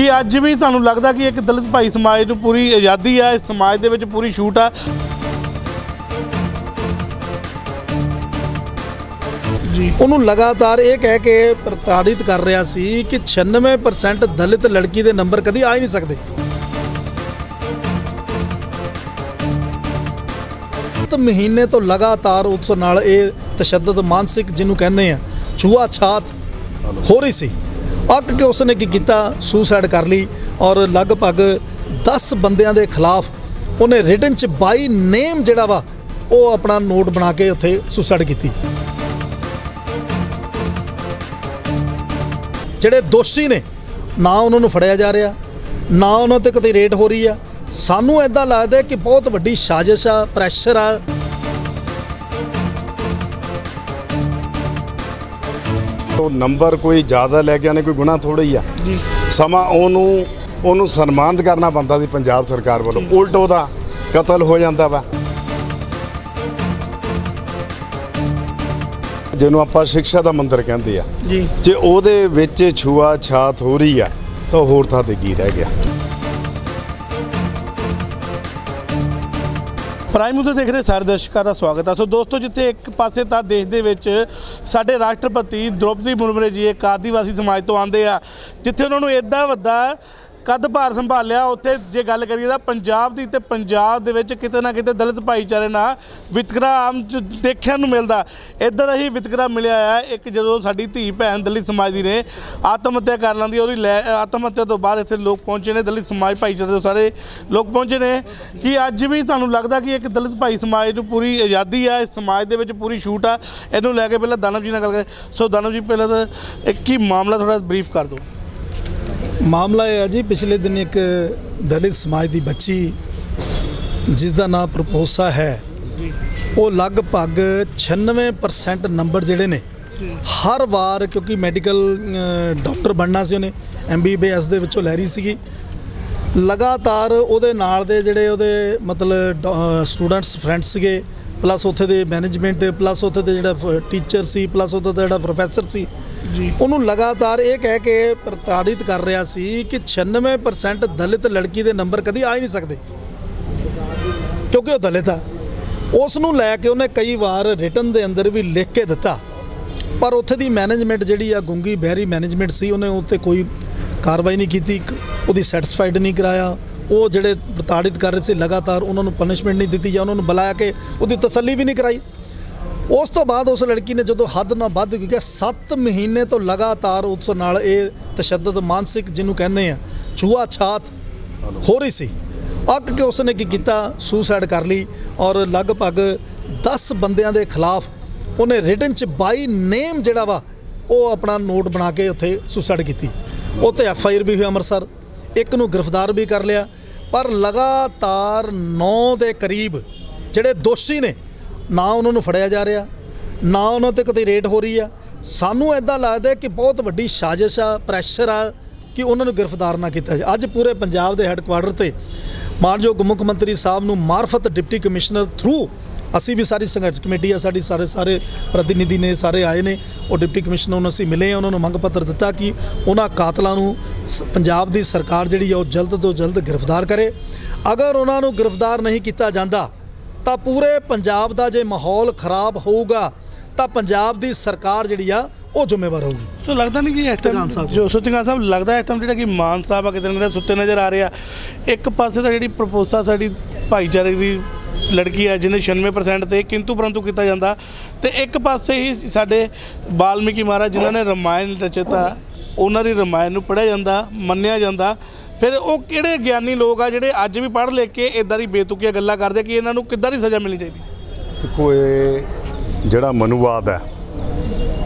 ਕਿ ਅੱਜ ਵੀ ਤੁਹਾਨੂੰ ਲੱਗਦਾ ਕਿ ਇੱਕ ਦਲਿਤ ਭਾਈ ਸਮਾਜ ਨੂੰ ਪੂਰੀ ਆਜ਼ਾਦੀ ਆ, ਇਸ ਸਮਾਜ ਦੇ ਵਿੱਚ ਪੂਰੀ ਛੂਟ ਆ? ਉਹਨੂੰ ਲਗਾਤਾਰ ਇਹ ਕਹਿ ਕੇ ਪ੍ਰਤਾੜਿਤ ਕਰ ਰਿਹਾ ਸੀ ਕਿ 96% ਦਲਿਤ ਲੜਕੀ ਦੇ ਨੰਬਰ ਕਦੀ ਆ ਹੀ ਨਹੀਂ ਸਕਦੇ। ਤਾਂ ਮਹੀਨੇ ਤੋਂ ਲਗਾਤਾਰ ਉਸ ਨਾਲ ਇਹ ਤਸ਼ੱਦਦ ਮਾਨਸਿਕ ਜਿਹਨੂੰ ਕਹਿੰਦੇ ਆ ਛੂਆ ਛਾਤ ਹੋ ਰਹੀ ਸੀ। ਅੱਕ ਕੇ ਉਸਨੇ ਕੀ ਕੀਤਾ? ਸੁਸਾਈਡ ਕਰ ਲਈ ਔਰ ਲਗਭਗ 10 ਬੰਦਿਆਂ ਦੇ ਖਿਲਾਫ ਉਹਨੇ ਰਿਟਨ ਚ 22 ਨੇਮ ਜਿਹੜਾ ਵਾ, ਉਹ ਆਪਣਾ ਨੋਟ ਬਣਾ ਕੇ ਉੱਥੇ ਸੁਸਾਈਡ ਕੀਤੀ। ਜਿਹੜੇ ਦੋਸ਼ੀ ਨੇ, ਨਾ ਉਹਨਾਂ ਨੂੰ ਫੜਿਆ ਜਾ ਰਿਹਾ, ਨਾ ਉਹਨਾਂ ਤੇ ਕਿਤੇ ਰੇਟ ਹੋ ਰਹੀ ਆ। ਸਾਨੂੰ ਐਦਾਂ ਲੱਗਦਾ ਕਿ ਬਹੁਤ ਵੱਡੀ ਸਾਜ਼ਿਸ਼ ਆ ਪ੍ਰੈਸ਼ਰ ਆ। ਉਹ ਨੰਬਰ ਕੋਈ ਜ਼ਿਆਦਾ ਲੈ ਗਿਆ ਨੇ ਕੋਈ ਗੁਨਾਹ ਥੋੜਾ ਹੀ ਆ। ਸਮਾਂ ਉਹਨੂੰ ਉਹਨੂੰ ਸਨਮਾਨਿਤ ਕਰਨਾ ਬੰਦਾ ਸੀ ਪੰਜਾਬ ਸਰਕਾਰ ਵੱਲੋਂ। ਉਲਟ ਉਹਦਾ ਕਤਲ ਹੋ ਜਾਂਦਾ ਵਾ। ਜਿਹਨੂੰ ਆਪਾਂ ਸਿੱਖਿਆ ਦਾ ਮੰਦਰ ਕਹਿੰਦੇ ਆ। ਜੀ। ਜੇ ਉਹਦੇ ਵਿੱਚ ਛੂਆ ਛਾਤ ਹੋ ਰਹੀ ਆ ਤਾਂ ਹੋਰ ਥਾਂ ਤੇ ਕੀ ਰਹਿ ਗਿਆ? ਪ੍ਰਾਈਮ ਨੂੰ ਦੇਖ ਰਹੇ ਸਾਰੇ ਦਰਸ਼ਕਾਂ ਦਾ ਸਵਾਗਤ ਹੈ ਸੋ ਦੋਸਤੋ, ਜਿੱਥੇ ਇੱਕ ਪਾਸੇ ਤਾਂ ਦੇਸ਼ ਦੇ ਵਿੱਚ ਸਾਡੇ ਰਾਸ਼ਟਰਪਤੀ ਦ੍ਰੋਪਦੀ ਮੁਰਮੂ ਜੀ ਇੱਕ ਆਦੀਵਾਸੀ ਸਮਾਜ ਤੋਂ ਆਂਦੇ ਆ, ਜਿੱਥੇ ਉਹਨਾਂ ਨੂੰ ਐਡਾ ਵੱਡਾ ਕੱਦ ਭਾਰ ਸੰਭਾਲਿਆ, ਉੱਥੇ ਜੇ ਗੱਲ ਕਰੀਏ ਤਾਂ ਪੰਜਾਬ ਦੀ ਤੇ ਪੰਜਾਬ ਦੇ ਵਿੱਚ ਕਿਤੇ ਨਾ ਕਿਤੇ ਦਲਿਤ ਭਾਈਚਾਰੇ ਨਾਲ ਵਿਤਕਰਾ ਆਮ ਚ ਦੇਖਣ ਨੂੰ ਮਿਲਦਾ। ਇੱਧਰ ਹੀ ਵਿਤਕਰਾ ਮਿਲਿਆ ਹੈ ਇੱਕ ਜਦੋਂ ਸਾਡੀ ਧੀ ਭੈਣ ਦਲਿਤ ਸਮਾਜ ਦੀ ਨੇ ਆਤਮ ਹੱਤਿਆ ਕਰ ਲੈਂਦੀ, ਉਹਦੀ ਲੈ ਆਤਮ ਹੱਤਿਆ ਤੋਂ ਬਾਅਦ ਇੱਥੇ ਲੋਕ ਪਹੁੰਚੇ ਨੇ, ਦਲਿਤ ਸਮਾਜ ਭਾਈਚਾਰੇ ਦੇ ਸਾਰੇ ਲੋਕ ਪਹੁੰਚੇ ਨੇ। ਕਿ ਅੱਜ ਵੀ ਤੁਹਾਨੂੰ ਲੱਗਦਾ ਕਿ ਇੱਕ ਦਲਿਤ ਭਾਈ ਸਮਾਜ ਨੂੰ ਪੂਰੀ ਆਜ਼ਾਦੀ ਆ, ਇਸ ਸਮਾਜ ਦੇ ਵਿੱਚ ਪੂਰੀ ਛੂਟ ਆ? ਇਹਨੂੰ ਲੈ ਕੇ ਪਹਿਲਾਂ ਦਾਨਵ ਜੀ ਨਾਲ ਗੱਲ ਕਰੇ ਸੋ ਦਾਨਵ ਜੀ, ਪਹਿਲਾਂ ਤਾਂ ਇੱਕ ਹੀ ਮਾਮਲਾ ਥੋੜਾ ਬਰੀਫ ਕਰ ਦਿਓ। ਮਾਮਲਾ ਇਹ ਹੈ ਜੀ, ਪਿਛਲੇ ਦਿਨ ਇੱਕ ਦਲਿਤ ਸਮਾਜ ਦੀ ਬੱਚੀ ਜਿਸ ਦਾ ਨਾਮ ਪ੍ਰਪੋਸਾ ਹੈ, ਉਹ ਲਗਭਗ 96% ਨੰਬਰ ਜਿਹੜੇ ਨੇ, ਹਰ ਵਾਰ ਕਿਉਂਕਿ ਮੈਡੀਕਲ ਡਾਕਟਰ ਬਣਨਾ ਸੀ ਉਹਨੇ ਐਮਬੀਬੀਐਸ ਦੇ ਵਿੱਚੋਂ ਲੈ ਰਹੀ ਸੀਗੀ। ਲਗਾਤਾਰ ਉਹਦੇ ਨਾਲ ਦੇ ਜਿਹੜੇ ਉਹਦੇ ਮਤਲਬ ਸਟੂਡੈਂਟਸ ਫਰੈਂਡਸ ਸੀਗੇ ਪਲੱਸ ਉੱਥੇ ਦੇ ਮੈਨੇਜਮੈਂਟ ਪਲੱਸ ਉੱਥੇ ਦੇ ਜਿਹੜਾ ਟੀਚਰ ਸੀ ਪਲੱਸ ਉੱਥੇ ਦਾ ਜਿਹੜਾ ਪ੍ਰੋਫੈਸਰ ਸੀ ਉਹਨੂੰ ਲਗਾਤਾਰ ਇਹ ਕਹਿ ਕੇ ਪ੍ਰਤਾੜਿਤ ਕਰ ਰਿਹਾ ਸੀ ਕਿ 96% ਦਲਿਤ ਲੜਕੀ ਦੇ ਨੰਬਰ ਕਦੀ ਆ ਹੀ ਨਹੀਂ ਸਕਦੇ। ਕਿਉਂਕਿ ਉਹ ਦਲਿਤ ਆ। ਉਸ ਨੂੰ ਲੈ ਕੇ ਉਹਨੇ ਕਈ ਵਾਰ ਰਿਟਨ ਦੇ ਅੰਦਰ ਵੀ ਲਿਖ ਕੇ ਦਿੱਤਾ। ਪਰ ਉੱਥੇ ਦੀ ਮੈਨੇਜਮੈਂਟ ਜਿਹੜੀ ਆ ਗੁੰਗੀ ਬਹਿਰੀ ਮੈਨੇਜਮੈਂਟ ਸੀ ਉਹਨੇ ਉੱਤੇ ਕੋਈ ਕਾਰਵਾਈ ਨਹੀਂ ਕੀਤੀ ਉਹਦੀ ਸੈਟੀਸਫਾਈਡ ਨਹੀਂ ਕਰਾਇਆ। ਉਹ ਜਿਹੜੇ ਪ੍ਰਤਾੜਿਤ ਕਰ ਰਹੇ ਸੀ, ਲਗਾਤਾਰ ਉਹਨਾਂ ਨੂੰ ਪਨਿਸ਼ਮੈਂਟ ਨਹੀਂ ਦਿੱਤੀ ਜਾਂ ਉਹਨਾਂ ਨੂੰ ਬੁਲਾਇਆ ਕੇ ਉਹਦੀ ਤਸੱਲੀ ਵੀ ਨਹੀਂ ਕਰਾਈ। ਉਸ ਤੋਂ ਬਾਅਦ ਉਸ ਲੜਕੀ ਨੇ ਜਦੋਂ ਹੱਦ ਨਾਲ ਵੱਧ ਗਈ ਕਿ 7 ਮਹੀਨੇ ਤੋਂ ਲਗਾਤਾਰ ਉਸ ਨਾਲ ਇਹ ਤਸ਼ੱਦਦ ਮਾਨਸਿਕ ਜਿਹਨੂੰ ਕਹਿੰਦੇ ਆ, ਛੂਆ ਛਾਤ ਹੋ ਰਹੀ ਸੀ। ਅੱਕ ਕੇ ਉਸਨੇ ਕੀ ਕੀਤਾ? ਸੁਸਾਈਡ ਕਰ ਲਈ ਔਰ ਲਗਭਗ 10 ਬੰਦਿਆਂ ਦੇ ਖਿਲਾਫ ਉਹਨੇ ਰਿਟਨ ਚ 22 ਨੇਮ ਜਿਹੜਾ ਵਾ, ਉਹ ਆਪਣਾ ਨੋਟ ਬਣਾ ਕੇ ਉੱਥੇ ਸੁਸਾਈਡ ਕੀਤੀ। ਉਹ ਤੇ ਐਫ ਆਈ ਆਰ ਵੀ ਹੋਈ ਅੰਮ੍ਰਿਤਸਰ। ਇੱਕ ਨੂੰ ਗ੍ਰਿਫਤਾਰ ਵੀ ਕਰ ਲਿਆ। ਪਰ ਲਗਾਤਾਰ 9 ਦੇ ਕਰੀਬ ਜਿਹੜੇ ਦੋਸ਼ੀ ਨੇ, ਨਾ ਉਹਨਾਂ ਨੂੰ ਫੜਿਆ ਜਾ ਰਿਹਾ, ਨਾ ਉਹਨਾਂ ਤੇ ਕਿਤੇ ਰੇਟ ਹੋ ਰਹੀ ਆ। ਸਾਨੂੰ ਐਦਾਂ ਲੱਗਦਾ ਕਿ ਬਹੁਤ ਵੱਡੀ ਸਾਜ਼ਿਸ਼ ਆ ਪ੍ਰੈਸ਼ਰ ਆ ਕਿ ਉਹਨਾਂ ਨੂੰ ਗ੍ਰਿਫਤਾਰ ਨਾ ਕੀਤਾ ਜਾਏ। ਅੱਜ ਪੂਰੇ ਪੰਜਾਬ ਦੇ ਹੈੱਡਕੁਆਟਰ ਤੇ ਮਾਨਯੋਗ ਮੁੱਖ ਮੰਤਰੀ ਸਾਹਿਬ ਨੂੰ ਮਾਰਫਤ ਡਿਪਟੀ ਕਮਿਸ਼ਨਰ ਥਰੂ ਅਸੀਂ ਵੀ ਸਾਰੀ ਸੰਘਰਸ਼ ਕਮੇਟੀ ਆ ਸਾਡੀ ਸਾਰੇ ਸਾਰੇ ਪ੍ਰਤੀਨਿਧੀ ਨੇ ਸਾਰੇ ਆਏ ਨੇ ਉਹ ਡਿਪਟੀ ਕਮਿਸ਼ਨਰ ਨੂੰ ਅਸੀਂ ਮਿਲੇ ਆ ਉਹਨਾਂ ਨੂੰ ਮੰਗ ਪੱਤਰ ਦਿੱਤਾ ਕਿ ਉਹਨਾਂ ਕਾਤਲਾਂ ਨੂੰ ਪੰਜਾਬ ਦੀ ਸਰਕਾਰ ਜਿਹੜੀ ਆ ਉਹ ਜਲਦ ਤੋਂ ਜਲਦ ਗ੍ਰਿਫਤਾਰ ਕਰੇ। ਅਗਰ ਉਹਨਾਂ ਨੂੰ ਗ੍ਰਿਫਤਾਰ ਨਹੀਂ ਕੀਤਾ ਜਾਂਦਾ ਤਾਂ ਪੂਰੇ ਪੰਜਾਬ ਦਾ ਜੇ ਮਾਹੌਲ ਖਰਾਬ ਹੋਊਗਾ ਤਾਂ ਪੰਜਾਬ ਦੀ ਸਰਕਾਰ ਜਿਹੜੀ ਆ ਉਹ ਜ਼ਿੰਮੇਵਾਰ ਹੋਊਗੀ। ਸੋ ਲੱਗਦਾ ਨਹੀਂ ਕਿ ਇਸ ਟਾਈਮ ਸਾਹਿਬ। ਜੋ ਸੁਚਿੰਗਾ ਸਾਹਿਬ ਲੱਗਦਾ ਇਸ ਟਾਈਮ ਜਿਹੜਾ ਕਿ ਮਾਨ ਸਾਹਿਬ ਆ ਕਿਤੇ ਨਾ ਸੁੱਤੇ ਨਜ਼ਰ ਆ ਰਿਹਾ ਇੱਕ ਪਾਸੇ ਤਾਂ ਜਿਹੜੀ ਪ੍ਰਪੋਸਾ ਸਾਡੀ ਭਾਈਚਾਰੇ ਦੀ ਲੜਕੀ ਹੈ ਜਿਹਨੇ 96% ਤੇ ਕਿੰਤੂ ਪਰੰਤੂ ਕੀਤਾ ਜਾਂਦਾ। ਤੇ ਇੱਕ ਪਾਸੇ ਹੀ ਸਾਡੇ ਬਾਲਮੀਕੀ ਮਹਾਰਾਜ ਜਿਨ੍ਹਾਂ ਨੇ ਰਮਾਇਣ ਰਚਿਤਾ ਉਹਨਾਂ ਦੀ ਰਮਾਇਣ ਨੂੰ ਪੜ੍ਹਿਆ ਜਾਂਦਾ ਮੰਨਿਆ ਜਾਂਦਾ। ਫਿਰ ਉਹ ਕਿਹੜੇ ਗਿਆਨੀ ਲੋਕ ਆ ਜਿਹੜੇ ਅੱਜ ਵੀ ਪੜ੍ਹ ਲਿਖ ਕੇ ਇਦਾਂ ਦੀ ਬੇਤੁਕੀਆਂ ਗੱਲਾਂ ਕਰਦੇ ਕਿ ਇਹਨਾਂ ਨੂੰ ਕਿੱਦਾਂ ਦੀ ਸਜ਼ਾ ਮਿਲਣੀ ਚਾਹੀਦੀ? ਦੇਖੋ ਇਹ ਜਿਹੜਾ ਮਨੁਵਾਦ ਹੈ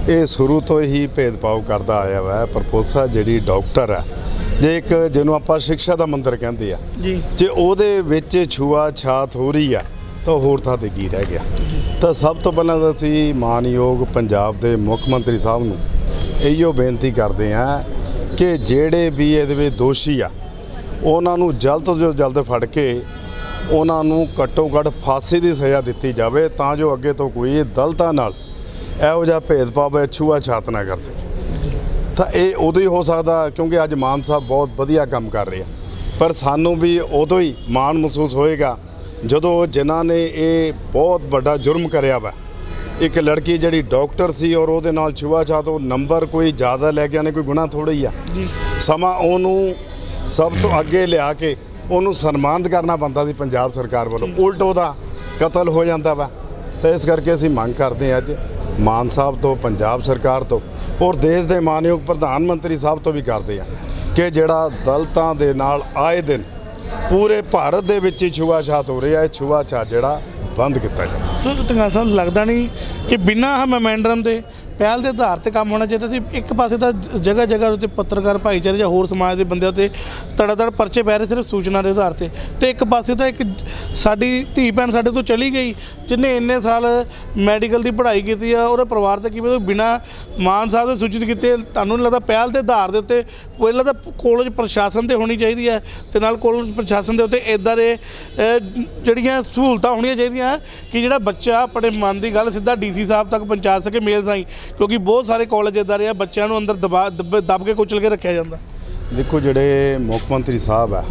ਇਹ ਸ਼ੁਰੂ ਤੋਂ ਹੀ ਭੇਦਭਾਵ ਕਰਦਾ ਆਇਆ ਵਾ ਪ੍ਰਪੋਸਾ ਜਿਹੜੀ ਡਾਕਟਰ ਹੈ ਜੇ ਇੱਕ ਜਿਹਨੂੰ ਆਪਾਂ ਸਿੱਖਿਆ ਦਾ ਮੰਦਰ ਕਹਿੰਦੇ ਆ ਜੀ। ਜੇ ਉਹਦੇ ਵਿੱਚ ਛੂਆ ਛਾਤ ਹੋ ਰਹੀ ਆ ਤਾਂ ਹੋਰ ਥਾਂ ਤੇ ਕੀ ਰਹਿ ਗਿਆ। ਤਾਂ ਸਭ ਤੋਂ ਪਹਿਲਾਂ ਤਾਂ ਅਸੀਂ ਮਾਨਯੋਗ ਪੰਜਾਬ ਦੇ ਮੁੱਖ ਮੰਤਰੀ ਸਾਹਿਬ ਨੂੰ ਇਹੀਓ ਬੇਨਤੀ ਕਰਦੇ ਆ ਕਿ ਜਿਹੜੇ ਵੀ ਇਹਦੇ ਵਿੱਚ ਦੋਸ਼ੀ ਆ, ਉਹਨਾਂ ਨੂੰ ਜਲਦ ਤੋਂ ਜਲਦ ਫੜ ਕੇ ਉਹਨਾਂ ਨੂੰ ਘੱਟੋ ਘੱਟ ਫਾਂਸੀ ਦੀ ਸਜ਼ਾ ਦਿੱਤੀ ਜਾਵੇ ਤਾਂ ਜੋ ਅੱਗੇ ਤੋਂ ਕੋਈ ਦਲਤਾ ਨਾਲ ਇਹੋ ਜਿਹਾ ਭੇਦਭਾਵ ਛੂਆ ਛਾਤ ਨਾ ਕਰ ਸਕੇ। ਤਾਂ ਇਹ ਉਦੋਂ ਹੀ ਹੋ ਸਕਦਾ ਕਿਉਂਕਿ ਅੱਜ ਮਾਨ ਸਾਹਿਬ ਬਹੁਤ ਵਧੀਆ ਕੰਮ ਕਰ ਰਹੇ ਆ। ਪਰ ਸਾਨੂੰ ਵੀ ਉਦੋਂ ਹੀ ਮਾਣ ਮਹਿਸੂਸ ਹੋਏਗਾ ਜਦੋਂ ਜਿਨ੍ਹਾਂ ਨੇ ਇਹ ਬਹੁਤ ਵੱਡਾ ਜੁਰਮ ਕਰਿਆ ਵਾ ਇੱਕ ਲੜਕੀ ਜਿਹੜੀ ਡਾਕਟਰ ਸੀ ਔਰ ਉਹਦੇ ਨਾਲ ਛੂਆਛਾਤ ਉਹ ਨੰਬਰ ਕੋਈ ਜ਼ਿਆਦਾ ਲੈ ਕੇ ਆਨੇ ਕੋਈ ਗੁਨਾਹ ਥੋੜਾ ਹੀ ਆ। ਸਮਾਂ ਉਹਨੂੰ ਸਭ ਤੋਂ ਅੱਗੇ ਲਿਆ ਕੇ ਉਹਨੂੰ ਸਨਮਾਨਿਤ ਕਰਨਾ ਬੰਦਾ ਸੀ ਪੰਜਾਬ ਸਰਕਾਰ ਵੱਲੋਂ। ਉਲਟ ਉਹਦਾ ਕਤਲ ਹੋ ਜਾਂਦਾ ਵਾ। ਤਾਂ ਇਸ ਕਰਕੇ ਅਸੀਂ ਮੰਗ ਕਰਦੇ ਹਾਂ ਅੱਜ ਮਾਨ ਸਾਹਿਬ ਤੋਂ ਪੰਜਾਬ ਸਰਕਾਰ ਤੋਂ ਔਰ ਦੇਸ਼ ਦੇ ਮਾਨਯੋਗ ਪ੍ਰਧਾਨ ਮੰਤਰੀ ਸਾਹਿਬ ਤੋਂ ਵੀ ਕਰਦੇ ਆ ਕਿ ਜਿਹੜਾ ਦਲਤਾਂ ਦੇ ਨਾਲ ਆਏ ਦਿਨ ਪੂਰੇ ਭਾਰਤ ਦੇ ਵਿੱਚ ਹੀ ਛੂਆਛਾਤ ਹੋ ਰਿਹਾ ਹੈ। ਛੂਆਛਾਤ ਜਿਹੜਾ ਬੰਦ ਕੀਤਾ ਜਾਵੇ। ਸੋ ਟੰਗਾ ਸਾਹਿਬ, ਲੱਗਦਾ ਨਹੀਂ ਕਿ ਬਿਨਾਂ ਆਹ ਦੇ ਪਹਿਲ ਦੇ ਆਧਾਰ ਤੇ ਕੰਮ ਹੋਣਾ ਚਾਹੀਦਾ ਸੀ? ਇੱਕ ਪਾਸੇ ਤਾਂ ਜਗ੍ਹਾ ਜਗ੍ਹਾ ਉੱਤੇ ਪੱਤਰਕਾਰ ਭਾਈਚਾਰੇ ਜਾਂ ਹੋਰ ਸਮਾਜ ਦੇ ਬੰਦਿਆਂ ਉੱਤੇ ਤੜਾਤੜ ਪਰਚੇ ਪੈ ਰਹੇ ਸਿਰਫ ਸੂਚਨਾ ਦੇ ਆਧਾਰ ਤੇ। ਤੇ ਇੱਕ ਪਾਸੇ ਤਾਂ ਇੱਕ ਸਾਡੀ ਧੀ ਭੈਣ ਸਾਡੇ ਤੋਂ ਚਲੀ ਗਈ। ਜਿਨੇ ਇੰਨੇ ਸਾਲ ਮੈਡੀਕਲ ਦੀ ਪੜ੍ਹਾਈ ਕੀਤੀ ਆ, ਉਹਦੇ ਪਰਿਵਾਰ ਤੇ ਕਿਵੇਂ ਬਿਨਾਂ ਮਾਨ ਸਾਹਿਬ ਦੇ ਸੂਚਿਤ ਕੀਤੇ, ਤੁਹਾਨੂੰ ਨਹੀਂ ਲੱਗਦਾ ਪਹਿਲ ਦੇ ਆਧਾਰ ਦੇ ਉੱਤੇ ਪਹਿਲਾਂ ਤਾਂ ਕਾਲਜ ਪ੍ਰਸ਼ਾਸਨ ਤੇ ਹੋਣੀ ਚਾਹੀਦੀ ਹੈ? ਤੇ ਨਾਲ ਕਾਲਜ ਪ੍ਰਸ਼ਾਸਨ ਦੇ ਉੱਤੇ ਇਦਾਂ ਦੇ ਜਿਹੜੀਆਂ ਸਹੂਲਤਾਂ ਹੋਣੀਆਂ ਚਾਹੀਦੀਆਂ, ਕਿ ਜਿਹੜਾ ਬੱਚਾ ਆਪਣੇ ਮਨ ਦੀ ਗੱਲ ਸਿੱਧਾ ਡੀਸੀ ਸਾਹਿਬ ਤੱਕ ਪਹੁੰਚਾ ਸਕੇ ਮੇਲ ਸਾਈ, ਕਿਉਂਕਿ ਬਹੁਤ ਸਾਰੇ ਕਾਲਜ ਇਦਾਂ ਦੇ ਆ, ਬੱਚਿਆਂ ਨੂੰ ਅੰਦਰ ਦਬਾ, ਦੱਬ ਦੱਬ ਕੇ ਕੁਚਲ ਕੇ ਰੱਖਿਆ ਜਾਂਦਾ। ਦੇਖੋ, ਜਿਹੜੇ ਮੁੱਖ ਮੰਤਰੀ ਸਾਹਿਬ ਆ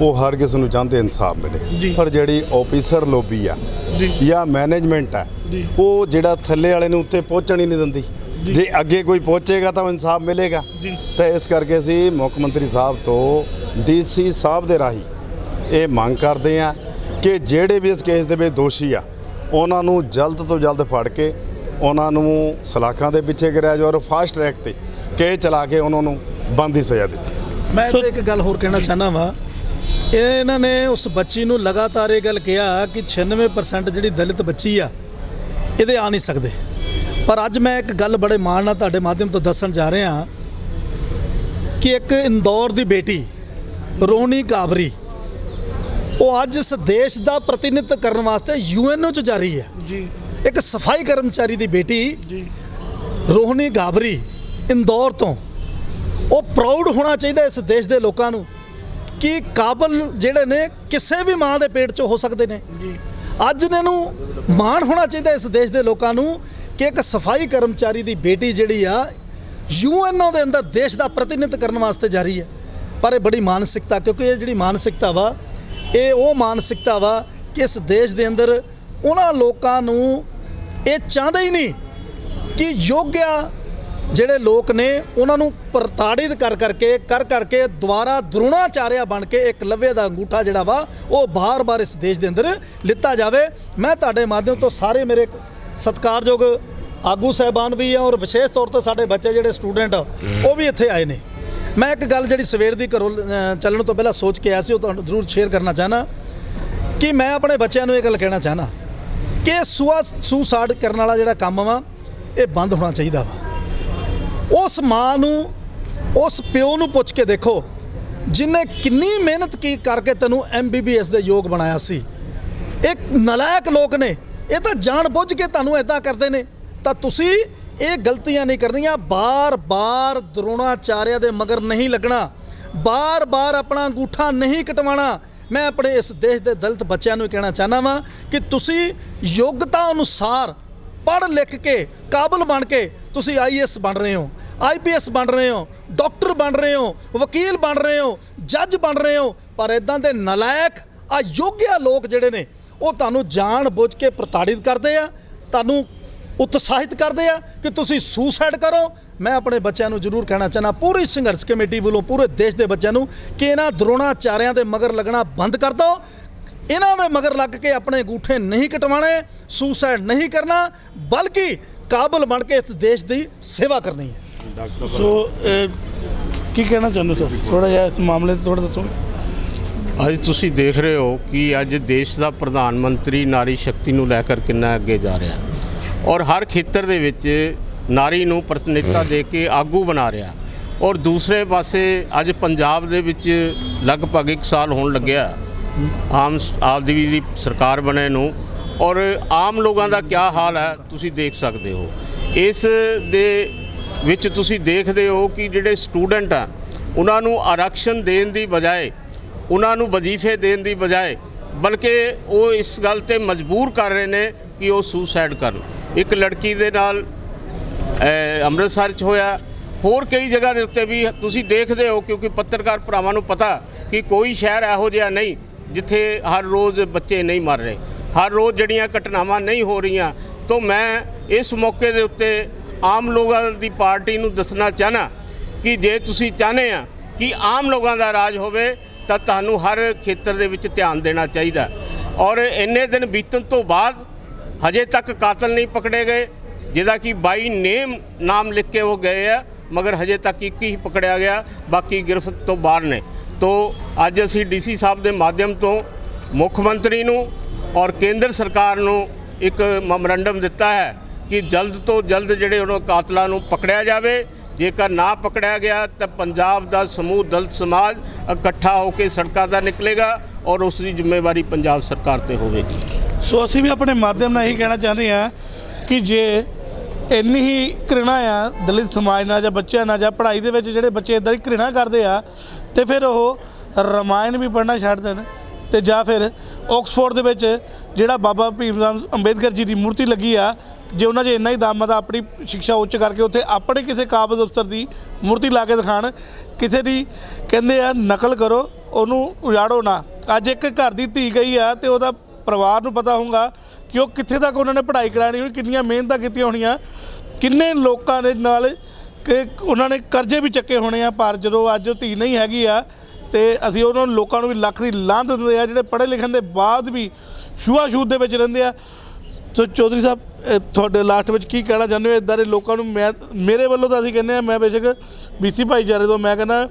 ਉਹ ਹਰ ਕਿਸੇ ਨੂੰ ਚਾਹੁੰਦੇ ਇਨਸਾਫ। ਮਿਲੇ ਪਰ ਜਿਹੜੀ ਆਫੀਸਰ ਲੋਬੀ ਆ ਜੀ। ਜਾਂ ਮੈਨੇਜਮੈਂਟ ਆ। ਉਹ ਜਿਹੜਾ ਥੱਲੇ ਵਾਲੇ ਨੂੰ ਉੱਤੇ ਪਹੁੰਚਣ ਹੀ ਨਹੀਂ ਦਿੰਦੀ ਜੇ ਅੱਗੇ ਕੋਈ ਪਹੁੰਚੇਗਾ ਤਾਂ ਇਨਸਾਫ ਮਿਲੇਗਾ। ਤਾਂ ਇਸ ਕਰਕੇ ਅਸੀਂ ਮੁੱਖ ਮੰਤਰੀ ਸਾਹਿਬ ਤੋਂ ਡੀਸੀ ਸਾਹਿਬ ਦੇ ਰਾਹੀਂ ਇਹ ਮੰਗ ਕਰਦੇ ਆ ਕਿ ਜਿਹੜੇ ਵੀ ਇਸ ਕੇਸ ਦੇ ਵਿੱਚ ਦੋਸ਼ੀ ਆ ਉਹਨਾਂ ਨੂੰ ਜਲਦ ਤੋਂ ਜਲਦ ਫੜ ਕੇ ਉਹਨਾਂ ਨੂੰ ਸਲਾਖਾਂ ਦੇ ਪਿੱਛੇ ਕਰਿਆ ਜਾਵੇ ਔਰ ਫਾਸਟ ਟਰੈਕ ਤੇ ਕੇਸ ਚਲਾ ਕੇ ਉਹਨਾਂ ਨੂੰ ਬੰਦੀ ਸਜ਼ਾ ਦਿੱਤੀ ਮੈਂ ਇੱਕ ਗੱਲ ਹੋਰ ਕਹਿਣਾ ਚਾਹਨਾ ਵਾਂ ਇਹਨਾਂ ਨੇ ਉਸ ਬੱਚੀ ਨੂੰ ਲਗਾਤਾਰ ਇਹ ਗੱਲ ਕਿਹਾ ਕਿ 96% ਜਿਹੜੀ ਦਲਿਤ ਬੱਚੀ ਆ ਇਹਦੇ ਆ ਨਹੀਂ ਸਕਦੇ। ਪਰ ਅੱਜ ਮੈਂ ਇੱਕ ਗੱਲ ਬੜੇ ਮਾਣ ਨਾਲ ਤੁਹਾਡੇ ਮਾਧਿਅਮ ਤੋਂ ਦੱਸਣ ਜਾ ਰਿਹਾ ਕਿ ਇੱਕ ਇੰਦੌਰ ਦੀ ਬੇਟੀ ਰੋਣੀ ਕਾਬਰੀ ਉਹ ਅੱਜ ਇਸ ਦੇਸ਼ ਦਾ ਪ੍ਰਤੀਨਿਧਿਤਵ ਕਰਨ ਵਾਸਤੇ ਯੂਐਨਓ ਚ ਜਾ ਰਹੀ ਹੈ। ਜੀ। ਇੱਕ ਸਫ਼ਾਈ ਕਰਮਚਾਰੀ ਦੀ ਬੇਟੀ ਜੀ। ਰੋਹਨੀ ਗਾਬਰੀ ਇੰਦੌਰ ਤੋਂ। ਉਹ ਪ੍ਰਾਊਡ ਹੋਣਾ ਚਾਹੀਦਾ ਇਸ ਦੇਸ਼ ਦੇ ਲੋਕਾਂ ਨੂੰ। ਕਿ ਕਾਬਲ ਜਿਹੜੇ ਨੇ ਕਿਸੇ ਵੀ ਮਾਂ ਦੇ ਪੇਟ 'ਚ ਹੋ ਸਕਦੇ ਨੇ। ਅੱਜ ਇਹਨਾਂ ਨੂੰ ਮਾਣ ਹੋਣਾ ਚਾਹੀਦਾ ਇਸ ਦੇਸ਼ ਦੇ ਲੋਕਾਂ ਨੂੰ ਕਿ ਇੱਕ ਸਫ਼ਾਈ ਕਰਮਚਾਰੀ ਦੀ ਬੇਟੀ ਜਿਹੜੀ ਆ ਯੂਐਨਓ ਦੇ ਅੰਦਰ ਦੇਸ਼ ਦਾ ਪ੍ਰਤੀਨਿਧਿਤਵ ਕਰਨ ਵਾਸਤੇ ਜਾ ਰਹੀ ਹੈ। ਪਰ ਇਹ ਬੜੀ ਮਾਨਸਿਕਤਾ ਕਿਉਂਕਿ ਇਹ ਜਿਹੜੀ ਮਾਨਸਿਕਤਾ ਵਾ ਇਹ ਉਹ ਮਾਨਸਿਕਤਾ ਵਾ ਕਿ ਇਸ ਦੇਸ਼ ਦੇ ਅੰਦਰ ਉਹਨਾਂ ਲੋਕਾਂ ਨੂੰ ਇਹ ਚਾਹੁੰਦੇ ਹੀ ਨਹੀਂ ਕਿ ਯੋਗਿਆ ਜਿਹੜੇ ਲੋਕ ਨੇ, ਉਹਨਾਂ ਨੂੰ ਪ੍ਰਤਾੜਿਤ ਕਰ ਕਰਕੇ ਕਰ ਕਰਕੇ ਦੁਬਾਰਾ ਦਰੋਣਾਚਾਰਿਆ ਬਣ ਕੇ ਇੱਕ ਲਵੇ ਦਾ ਅੰਗੂਠਾ ਜਿਹੜਾ ਵਾ, ਉਹ ਬਾਰ-ਬਾਰ ਇਸ ਦੇਸ਼ ਦੇ ਅੰਦਰ ਲਿੱਤਾ ਜਾਵੇ। ਮੈਂ ਤੁਹਾਡੇ ਮਾਧਿਅਮ ਤੋਂ ਸਾਰੇ ਮੇਰੇ ਸਤਿਕਾਰਯੋਗ ਆਗੂ ਸਹਿਬਾਨ ਵੀ ਆ ਔਰ ਵਿਸ਼ੇਸ਼ ਤੌਰ ਤੇ ਸਾਡੇ ਬੱਚੇ ਜਿਹੜੇ ਸਟੂਡੈਂਟ ਆ, ਉਹ ਵੀ ਇੱਥੇ ਆਏ ਨੇ। ਮੈਂ ਇੱਕ ਗੱਲ ਜਿਹੜੀ ਸਵੇਰ ਦੀ ਘਰੋਂ ਚੱਲਣ ਤੋਂ ਪਹਿਲਾਂ ਸੋਚ ਕੇ ਆਇਆ ਸੀ, ਉਹ ਤੁਹਾਨੂੰ ਜ਼ਰੂਰ ਸ਼ੇਅਰ ਕਰਨਾ ਚਾਹਨਾ। ਕਿ ਮੈਂ ਆਪਣੇ ਬੱਚਿਆਂ ਨੂੰ ਇਹ ਗੱਲ ਕਹਿਣਾ ਚਾਹਨਾ ਕਿ ਸੁਆ ਸੁਸਾਈਡ ਕਰਨ ਵਾਲਾ ਜਿਹੜਾ ਕੰਮ ਵਾ, ਇਹ ਬੰਦ ਹੋਣਾ ਚਾਹੀਦਾ ਵਾ। ਉਸ ਮਾਂ ਨੂੰ, ਉਸ ਪਿਓ ਨੂੰ ਪੁੱਛ ਕੇ ਦੇਖੋ, ਜਿਨੇ ਕਿੰਨੀ ਮਿਹਨਤ ਕੀ ਕਰਕੇ ਤੈਨੂੰ ਐਮਬੀਬੀਐਸ ਦੇ ਯੋਗ ਬਣਾਇਆ ਸੀ। ਇੱਕ ਨਲਾਇਕ ਲੋਕ ਨੇ, ਇਹ ਤਾਂ ਜਾਣ ਬੁੱਝ ਕੇ ਤੁਹਾਨੂੰ ਐਦਾਂ ਕਰਦੇ ਨੇ। ਤਾਂ ਤੁਸੀਂ ਇਹ ਗਲਤੀਆਂ ਨਹੀਂ ਕਰਨੀਆਂ, ਬਾਰ-ਬਾਰ ਦਰੋਣਾਚਾਰਿਆ ਦੇ ਮਗਰ ਨਹੀਂ ਲੱਗਣਾ, ਬਾਰ-ਬਾਰ ਆਪਣਾ ਅੰਗੂਠਾ ਨਹੀਂ ਕਟਵਾਉਣਾ। ਮੈਂ ਆਪਣੇ ਇਸ ਦੇਸ਼ ਦੇ ਦਲਿਤ ਬੱਚਿਆਂ ਨੂੰ ਕਹਿਣਾ ਚਾਹਨਾ ਵਾਂ ਕਿ ਤੁਸੀਂ ਯੋਗਤਾ ਅਨੁਸਾਰ ਪੜ੍ਹ ਲਿਖ ਕੇ ਕਾਬਲ ਬਣ ਕੇ ਤੁਸੀਂ ਆਈਐਸ ਬਣ ਰਹੇ ਹੋ ਆਈਪੀਐਸ ਬਣ ਰਹੇ ਹੋ, ਡਾਕਟਰ ਬਣ ਰਹੇ ਹੋ, ਵਕੀਲ ਬਣ ਰਹੇ ਹੋ, ਜੱਜ ਬਣ ਰਹੇ ਹੋ, ਪਰ ਇਦਾਂ ਦੇ ਨਲਾਇਕ, ਅਯੋਗਿਆ ਲੋਕ ਜਿਹੜੇ ਨੇ, ਉਹ ਤੁਹਾਨੂੰ ਜਾਣ ਬੁੱਝ ਕੇ ਪ੍ਰਤਾੜਿਤ ਕਰਦੇ ਆ, ਤੁਹਾਨੂੰ ਉਤਸ਼ਾਹਿਤ ਕਰਦੇ ਆ ਕਿ ਤੁਸੀਂ ਸੁਸਾਈਡ ਕਰੋ। ਮੈਂ ਆਪਣੇ ਬੱਚਿਆਂ ਨੂੰ ਜ਼ਰੂਰ ਕਹਿਣਾ ਚਾਹਨਾ ਪੂਰੀ ਸੰਘਰਸ਼ ਕਮੇਟੀ ਵੱਲੋਂ ਪੂਰੇ ਦੇਸ਼ ਦੇ ਬੱਚਿਆਂ ਨੂੰ ਕਿ ਇਹਨਾਂ ਦਰੋਣਾਚਾਰਿਆਂ ਦੇ ਮਗਰ ਲੱਗਣਾ ਬੰਦ ਕਰ ਦਿਓ। ਇਹਨਾਂ ਦੇ ਮਗਰ ਲੱਗ ਕੇ ਆਪਣੇ ਅੰਗੂਠੇ ਨਹੀਂ ਕਟਵਾਣੇ ਸੁਸਾਈਡ ਨਹੀਂ ਕਰਨਾ ਬਲਕਿ ਕਾਬਲ ਬਣ ਕੇ ਇਸ ਦੇਸ਼ ਦੀ ਸੇਵਾ ਕਰਨੀ ਹੈ। ਸੋ ਕੀ ਕਹਿਣਾ ਚਾਹੁੰਦੇ ਸਰ? ਥੋੜਾ ਜਿਹਾ ਇਸ ਮਾਮਲੇ ਤੇ ਥੋੜਾ ਦੱਸੋ। ਅੱਜ ਤੁਸੀਂ ਦੇਖ ਰਹੇ ਹੋ ਕਿ ਅੱਜ ਦੇਸ਼ ਦਾ ਪ੍ਰਧਾਨ ਮੰਤਰੀ ਨਾਰੀ ਸ਼ਕਤੀ ਨੂੰ ਲੈ ਕੇ ਕਿੰਨਾ ਅੱਗੇ ਜਾ ਰਿਹਾ ਔਰ ਹਰ ਖੇਤਰ ਦੇ ਵਿੱਚ ਨਾਰੀ ਨੂੰ ਪ੍ਰਤੀਨਿਧਤਾ ਦੇ ਕੇ ਆਗੂ ਬਣਾ ਰਿਹਾ ਔਰ ਦੂਸਰੇ ਪਾਸੇ ਅੱਜ ਪੰਜਾਬ ਦੇ ਵਿੱਚ ਲਗਭਗ 1 ਸਾਲ ਹੋਣ ਲੱਗਿਆ ਆਮ ਸ- ਆਪਦੀ ਦੀ ਸਰਕਾਰ ਬਣੇ ਨੂੰ ਔਰ ਆਮ ਲੋਕਾਂ ਦਾ ਕੀ ਹਾਲ ਹੈ, ਤੁਸੀਂ ਦੇਖ ਸਕਦੇ ਹੋ। ਇਸ ਦੇ ਵਿੱਚ ਤੁਸੀਂ ਦੇਖਦੇ ਹੋ ਕਿ ਜਿਹੜੇ ਸਟੂਡੈਂਟ ਆ, ਉਹਨਾਂ ਨੂੰ ਆਰਕਸ਼ਨ ਦੇਣ ਦੀ ਬਜਾਏ, ਉਹਨਾਂ ਨੂੰ ਵਜ਼ੀਫੇ ਦੇਣ ਦੀ ਬਜਾਏ, ਬਲਕਿ ਉਹ ਇਸ ਗੱਲ ਤੇ ਮਜਬੂਰ ਕਰ ਰਹੇ ਨੇ ਕਿ ਉਹ ਸੁਸਾਈਡ ਕਰਨ। ਇੱਕ ਲੜਕੀ ਦੇ ਨਾਲ ਅੰਮ੍ਰਿਤਸਰ ਚ ਹੋਇਆ। ਹੋਰ ਕਈ ਜਗ੍ਹਾ ਦੇ ਉੱਤੇ ਵੀ ਤੁਸੀਂ ਦੇਖਦੇ ਹੋ, ਕਿਉਂਕਿ ਪੱਤਰਕਾਰ ਭਰਾਵਾਂ ਨੂੰ ਪਤਾ ਕਿ ਕੋਈ ਸ਼ਹਿਰ ਇਹੋ ਜਿਹਾ ਨਹੀਂ ਜਿੱਥੇ ਹਰ ਰੋਜ਼ ਬੱਚੇ ਨਹੀਂ ਮਰ ਰਹੇ, ਹਰ ਰੋਜ਼ ਜਿਹੜੀਆਂ ਘਟਨਾਵਾਂ ਨਹੀਂ ਹੋ ਰਹੀਆਂ, ਤੋਂ ਮੈਂ ਇਸ ਮੌਕੇ ਦੇ ਉੱਤੇ ਆਮ ਲੋਕਾਂ ਦੀ ਪਾਰਟੀ ਨੂੰ ਦੱਸਣਾ ਚਾਹਨਾ ਕਿ ਜੇ ਤੁਸੀਂ ਚਾਹੁੰਦੇ ਆ ਕਿ ਆਮ ਲੋਕਾਂ ਦਾ ਰਾਜ ਹੋਵੇ, ਤਾਂ ਤੁਹਾਨੂੰ ਹਰ ਖੇਤਰ ਦੇ ਵਿੱਚ ਧਿਆਨ ਦੇਣਾ ਚਾਹੀਦਾ। ਔਰ ਇੰਨੇ ਦਿਨ ਬੀਤਣ ਤੋਂ ਬਾਅਦ ਹਜੇ ਤੱਕ ਕਾਤਲ ਨਹੀਂ ਪਕੜੇ ਗਏ, ਜਿਹਦਾ ਕਿ ਬਾਈ ਨੇਮ ਨਾਮ ਲਿਖ ਕੇ ਉਹ ਗਏ ਆ, ਮਗਰ ਹਜੇ ਤੱਕ ਇੱਕ ਹੀ ਪਕੜਿਆ ਗਿਆ, ਬਾਕੀ ਗ੍ਰਿਫਤ ਤੋਂ ਬਾਹਰ ਨੇ। ਤੋਂ ਅੱਜ ਅਸੀਂ ਡੀਸੀ ਸਾਹਿਬ ਦੇ ਮਾਧਿਅਮ ਤੋਂ ਮੁੱਖ ਮੰਤਰੀ ਨੂੰ ਔਰ ਕੇਂਦਰ ਸਰਕਾਰ ਨੂੰ ਇੱਕ ਮੈਮੋਰੰਡਮ ਦਿੱਤਾ ਹੈ ਕਿ ਜਲਦ ਤੋਂ ਜਲਦ ਜਿਹੜੇ ਉਹਨਾਂ ਕਾਤਲਾਂ ਨੂੰ ਪਕੜਿਆ ਜਾਵੇ। ਜੇਕਰ ਨਾ ਪਕੜਿਆ ਗਿਆ ਤਾਂ ਪੰਜਾਬ ਦਾ ਸਮੂਹ ਦਲਿਤ ਸਮਾਜ ਇਕੱਠਾ ਹੋ ਕੇ ਸੜਕਾਂ ਦਾ ਨਿਕਲੇਗਾ ਔਰ ਉਸ ਦੀ ਜ਼ਿੰਮੇਵਾਰੀ ਪੰਜਾਬ ਸਰਕਾਰ ਤੇ ਹੋਵੇਗੀ। ਸੋ ਅਸੀਂ ਵੀ ਆਪਣੇ ਮਾਧਿਅਮ ਨਾਲ ਇਹੀ ਕਹਿਣਾ ਚਾਹੁੰਦੇ ਹਾਂ ਕਿ ਜੇ ਇੰਨੀ ਹੀ ਘ੍ਰਿਣਾ ਆ ਦਲਿਤ ਸਮਾਜ ਨਾਲ ਜਾਂ ਬੱਚਿਆਂ ਨਾਲ ਜਾਂ ਪੜ੍ਹਾਈ ਦੇ ਵਿੱਚ ਜਿਹੜੇ ਬੱਚੇ ਇਦਾਂ ਦੀ ਘ੍ਰਿਣਾ ਕਰਦੇ ਆ ਤੇ ਫਿਰ ਉਹ ਰਮਾਇਣ ਵੀ ਪੜ੍ਹਨਾ ਛੱਡ ਦੇਣ ਤੇ ਜਾਂ ਫਿਰ ਆਕਸਫੋਰਡ ਦੇ ਵਿੱਚ ਜਿਹੜਾ ਬਾਬਾ ਭੀਮ ਰਾਮ ਅੰਬੇਦਕਰ ਜੀ ਦੀ ਮੂਰਤੀ ਲੱਗੀ ਆ, ਜੇ ਉਹਨਾਂ 'ਚ ਇੰਨਾ ਹੀ ਦਮ ਆ ਤਾਂ ਆਪਣੀ ਸਿੱਖਿਆ ਉੱਚ ਕਰਕੇ ਉੱਥੇ ਆਪਣੇ ਕਿਸੇ ਕਾਬਜ਼ ਅਫਸਰ ਦੀ ਮੂਰਤੀ ਲਾ ਕੇ ਦਿਖਾਣ। ਕਿਸੇ ਦੀ ਕਹਿੰਦੇ ਆ, ਨਕਲ ਕਰੋ, ਉਹਨੂੰ ਉਜਾੜੋ ਨਾ। ਅੱਜ ਇੱਕ ਘਰ ਦੀ ਧੀ ਗਈ ਆ ਤੇ ਉਹਦਾ ਪਰਿਵਾਰ ਨੂੰ ਪਤਾ ਹੋਊਗਾ ਕਿ ਉਹ ਕਿੱਥੇ ਤੱਕ ਉਹਨਾਂ ਨੇ ਪੜ੍ਹਾਈ ਕਰਾਣੀ ਹੋਣੀ, ਕਿੰਨੀਆਂ ਮਿਹਨਤਾਂ ਕੀਤੀਆਂ ਹੋਣੀਆਂ, ਕਿੰਨੇ ਲੋਕਾਂ ਦੇ ਨਾਲ ਕਿ ਉਹਨਾਂ ਨੇ ਕਰਜ਼ੇ ਵੀ ਚੱਕੇ ਹੋਣੇ ਆ, ਪਰ ਜਦੋਂ ਅੱਜ ਉਹ ਧੀ ਨਹੀਂ ਹੈਗੀ ਆ, ਤੇ ਅਸੀਂ ਉਹਨਾਂ ਨੂੰ ਲੋਕਾਂ ਨੂੰ ਵੀ ਲੱਖ ਦੀ ਲਾਂਤ ਦਿੰਦੇ ਆ, ਜਿਹੜੇ ਪੜ੍ਹੇ ਲਿਖਣ ਦੇ ਬਾਅਦ ਵੀ ਸ਼ੂਆ ਛੂਤ ਦੇ ਵਿੱਚ ਰਹਿੰਦੇ ਆ। ਸੋ ਚੌਧਰੀ ਸਾਹਿਬ ਤੁਹਾਡੇ ਲਾਸਟ ਵਿੱਚ ਕੀ ਕਹਿਣਾ ਚਾਹੁੰਦੇ ਹੋ? ਇਦਾਂ ਦੇ ਲੋਕਾਂ ਨੂੰ ਮੈਂ, ਮੇਰੇ ਵੱਲੋਂ ਤਾਂ ਅਸੀਂ ਕਹਿੰਦੇ ਆ, ਮੈਂ ਬੇਸ਼ੱਕ ਬੀਸੀ ਭਾਈਚਾਰੇ ਤੋਂ ਮੈਂ ਕਹਿੰਦਾ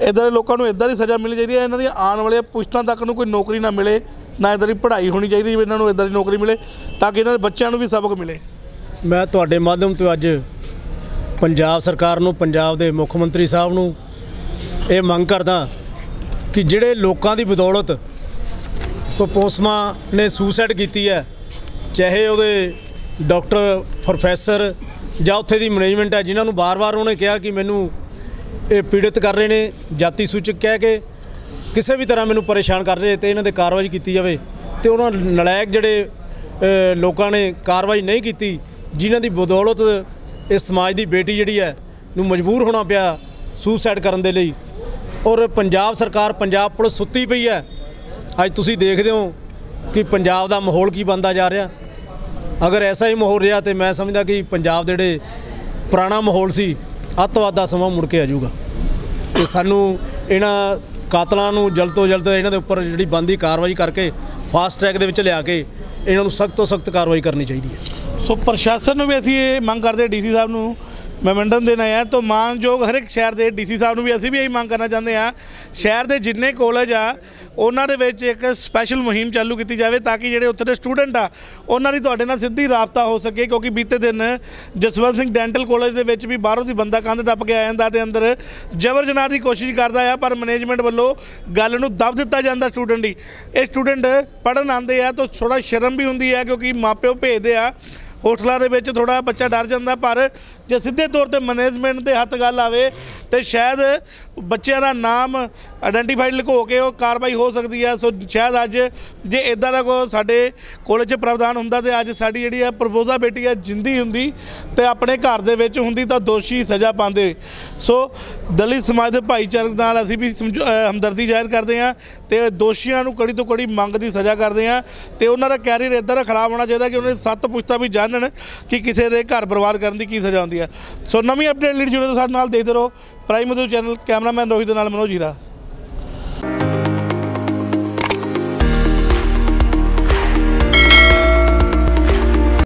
ਇਦਾਂ ਦੇ ਲੋਕਾਂ ਨੂੰ ਇਦਾਂ ਦੀ ਸਜ਼ਾ ਮਿਲਣੀ ਚਾਹੀਦੀ ਹੈ ਇਹਨਾਂ ਦੀਆਂ ਆਉਣ ਵਾਲੇ ਪੁਸ਼ਤਾਂ ਤੱਕ ਨੂੰ ਕੋਈ ਨੌਕਰੀ ਨਾ ਮਿਲੇ, ਨਾ ਇਦਾਂ ਦੀ ਪੜ੍ਹਾਈ ਹੋਣੀ ਚਾਹੀਦੀ ਵੀ ਇਹਨਾਂ ਨੂੰ ਇਦਾਂ ਦੀ ਨੌਕਰੀ ਮਿਲੇ, ਤਾਂ ਕਿ ਇਹਨਾਂ ਦੇ ਬੱਚਿਆਂ ਨੂੰ ਵੀ ਸਬਕ ਮਿਲੇ। ਮੈਂ ਤੁਹਾਡੇ ਮਾਧਿਅਮ ਤੋਂ ਅੱਜ ਪੰਜਾਬ ਸਰਕਾਰ ਨੂੰ, ਪੰਜਾਬ ਦੇ ਮੁੱਖ ਮੰਤਰੀ ਸਾਹਿਬ ਨੂੰ ਇਹ ਮੰਗ ਕਰਦਾ ਕਿ ਜਿਹੜੇ ਲੋਕਾਂ ਦੀ ਬਦੌਲਤ ਪਪੋਸਮਾ ਨੇ ਸੁਸਾਈਡ ਕੀਤੀ ਹੈ, ਚਾਹੇ ਉਹਦੇ ਡਾਕਟਰ, ਪ੍ਰੋਫੈਸਰ ਜਾਂ ਉੱਥੇ ਦੀ ਮੈਨੇਜਮੈਂਟ ਹੈ, ਜਿਨ੍ਹਾਂ ਨੂੰ ਬਾਰ-ਬਾਰ ਉਹਨੇ ਕਿਹਾ ਕਿ ਮੈਨੂੰ ਇਹ ਪੀੜਿਤ ਕਰ ਰਹੇ ਨੇ, ਜਾਤੀ ਸੂਚਕ ਕਹਿ ਕੇ ਕਿਸੇ ਵੀ ਤਰ੍ਹਾਂ ਮੈਨੂੰ ਪਰੇਸ਼ਾਨ ਕਰ ਰਹੇ ਤੇ ਇਹਨਾਂ ਦੇ ਕਾਰਵਾਈ ਕੀਤੀ ਜਾਵੇ ਤੇ ਉਹਨਾਂ ਨਲਾਇਕ ਜਿਹੜੇ ਲੋਕਾਂ ਨੇ ਕਾਰਵਾਈ ਨਹੀਂ ਕੀਤੀ, ਜਿਨ੍ਹਾਂ ਦੀ ਬਦੌਲਤ ਇਸ ਸਮਾਜ ਦੀ ਬੇਟੀ ਜਿਹੜੀ ਹੈ ਨੂੰ ਮਜਬੂਰ ਹੋਣਾ ਪਿਆ ਸੁਸਾਈਡ ਕਰਨ ਦੇ ਲਈ। ਔਰ ਪੰਜਾਬ ਸਰਕਾਰ ਪੰਜਾਬ ਪੁਲਿਸ ਸੁੱਤੀ ਪਈ ਹੈ। ਅੱਜ ਤੁਸੀਂ ਦੇਖਦੇ ਹੋ ਕਿ ਪੰਜਾਬ ਦਾ ਮਾਹੌਲ ਕੀ ਬਣਦਾ ਜਾ ਰਿਹਾ। ਅਗਰ ਐਸਾ ਹੀ ਮਾਹੌਲ ਰਿਹਾ ਤੇ ਮੈਂ ਸਮਝਦਾ ਕਿ ਪੰਜਾਬ ਦੇ ਜਿਹੜੇ ਪੁਰਾਣਾ ਮਾਹੌਲ ਸੀ ਅੱਤਵਾਦ ਦਾ ਸਮਾਂ ਮੁੜ ਕੇ ਆ ਜਾਊਗਾ। ਤੇ ਸਾਨੂੰ ਇਹਨਾਂ ਕਾਤਲਾਂ ਨੂੰ ਜਲਦ ਤੋਂ ਜਲਦ ਇਹਨਾਂ ਦੇ ਉੱਪਰ ਜਿਹੜੀ ਬੰਦੀ ਕਾਰਵਾਈ ਕਰਕੇ ਫਾਸਟ ਟਰੈਕ ਦੇ ਵਿੱਚ ਲਿਆ ਕੇ, ਇਹਨਾਂ ਨੂੰ ਸਖਤ ਤੋਂ ਸਖਤ ਕਾਰਵਾਈ ਕਰਨੀ ਚਾਹੀਦੀ ਹੈ। ਸੋ ਪ੍ਰਸ਼ਾਸਨ ਨੂੰ ਵੀ ਅਸੀਂ ਇਹ ਮੰਗ ਕਰਦੇ ਡੀਸੀ ਸਾਹਿਬ ਨੂੰ ਮੈਮੋਰੰਡਮ ਦੇਣਾ ਹੈ। ਤਾਂ ਮਾਨਯੋਗ ਹਰ ਇੱਕ ਸ਼ਹਿਰ ਦੇ ਡੀਸੀ ਸਾਹਿਬ ਨੂੰ ਵੀ ਅਸੀਂ ਵੀ ਇਹੀ ਮੰਗ ਕਰਨਾ ਚਾਹੁੰਦੇ ਆ ਸ਼ਹਿਰ ਦੇ ਜਿੰਨੇ ਕਾਲਜ ਆ, ਉਹਨਾਂ ਦੇ ਵਿੱਚ ਇੱਕ ਸਪੈਸ਼ਲ ਮੁਹਿੰਮ ਚਾਲੂ ਕੀਤੀ ਜਾਵੇ ਤਾਂ ਕਿ ਜਿਹੜੇ ਉੱਥੇ ਦੇ ਸਟੂਡੈਂਟ ਆ, ਉਹਨਾਂ ਦੀ ਤੁਹਾਡੇ ਨਾਲ ਸਿੱਧੀ ਰਾਬਤਾ ਹੋ ਸਕੇ। ਕਿਉਂਕਿ ਬੀਤੇ ਦਿਨ ਜਸਵੰਤ ਸਿੰਘ ਡੈਂਟਲ ਕਾਲਜ ਦੇ ਵਿੱਚ ਵੀ ਬਾਹਰੋਂ ਦੀ ਬੰਦਾ ਕੰਧ ਟੱਪ ਕੇ ਆ ਜਾਂਦਾ ਤੇ ਅੰਦਰ ਜਬਰ ਜਨਾਹ ਦੀ ਕੋਸ਼ਿਸ਼ ਕਰਦਾ ਆ, ਪਰ ਮੈਨੇਜਮੈਂਟ ਵੱਲੋਂ ਗੱਲ ਨੂੰ ਦਬ ਦਿੱਤਾ ਜਾਂਦਾ ਸਟੂਡੈਂਟ ਦੀ। ਇਹ ਸਟੂਡੈਂਟ ਪੜਨ ਆਉਂਦੇ ਆ ਤਾਂ ਥੋੜਾ ਸ਼ਰਮ ਵੀ ਹੁੰਦੀ ਹੈ ਕਿਉਂਕਿ ਮਾਪਿਓ ਭੇਜਦੇ ਆ। ਹੋਟਲਾਂ ਦੇ ਵਿੱਚ ਥੋੜਾ ਬੱਚਾ ਡਰ ਜਾਂਦਾ ਪਰ ਜੇ ਸਿੱਧੇ ਤੌਰ ਤੇ ਮੈਨੇਜਮੈਂਟ ਦੇ ਹੱਥ ਗੱਲ ਆਵੇ ਤੇ ਸ਼ਾਇਦ ਬੱਚਿਆਂ ਦਾ ਨਾਮ ਆਇਡੈਂਟੀਫਾਈਡ ਲਿਖੋ ਕੇ ਉਹ ਕਾਰਵਾਈ ਹੋ ਸਕਦੀ ਹੈ ਸੋ ਸ਼ਾਇਦ ਅੱਜ ਜੇ ਇਦਾਂ ਦਾ ਕੋਈ ਸਾਡੇ ਕਾਲਜ 'ਚ ਪ੍ਰਾਵਧਾਨ ਹੁੰਦਾ ਤੇ ਅੱਜ ਸਾਡੀ ਜਿਹੜੀ ਹੈ ਪ੍ਰਪੋਜ਼ਾ ਬੇਟੀ ਹੈ ਜਿੰਦੀ ਹੁੰਦੀ ਤੇ ਆਪਣੇ ਘਰ ਦੇ ਵਿੱਚ ਹੁੰਦੀ ਤਾਂ ਦੋਸ਼ੀ ਸਜ਼ਾ ਪਾਉਂਦੇ। ਸੋ ਦਲਿਤ ਸਮਾਜ ਦੇ ਭਾਈਚਾਰਕ ਨਾਲ ਅਸੀਂ ਵੀ ਸਮਝੋ- ਹਮਦਰਦੀ ਜ਼ਾਹਿਰ ਕਰਦੇ ਹਾਂ ਤੇ ਦੋਸ਼ੀਆਂ ਨੂੰ ਕੜੀ ਤੋਂ ਕੜੀ ਮੰਗ ਦੀ ਸਜ਼ਾ ਕਰਦੇ ਹਾਂ ਤੇ ਉਹਨਾਂ ਦਾ ਕੈਰੀਅਰ ਇਦਾਂ ਦਾ ਖਰਾਬ ਹੋਣਾ ਚਾਹੀਦਾ ਕਿ ਉਹਨਾਂ ਦੀ ਸੱਤ ਪੁਸ਼ਤਾ ਵੀ ਜਾਣਨ ਕਿ ਕਿਸੇ ਦੇ ਘਰ ਬਰਬਾਦ ਕਰਨ ਦੀ ਕੀ ਸਜ਼ਾ ਹੁੰਦੀ ਹੈ ਸੋ ਨਵੀਂ ਅਪਡੇਟ ਲਈ ਜੁੜੇ ਰਹੋ ਸਾਡੇ ਨਾਲ, ਦੇਖਦੇ ਰਹੋ। ਪ੍ਰਾਈਮ ਉਦੋਂ ਚੈਨਲ ਕੈਮਰਾਮੈਨ ਰੋਹਿਤ ਦੇ ਨਾਲ ਮਨੋਜ ਹੀਰਾ।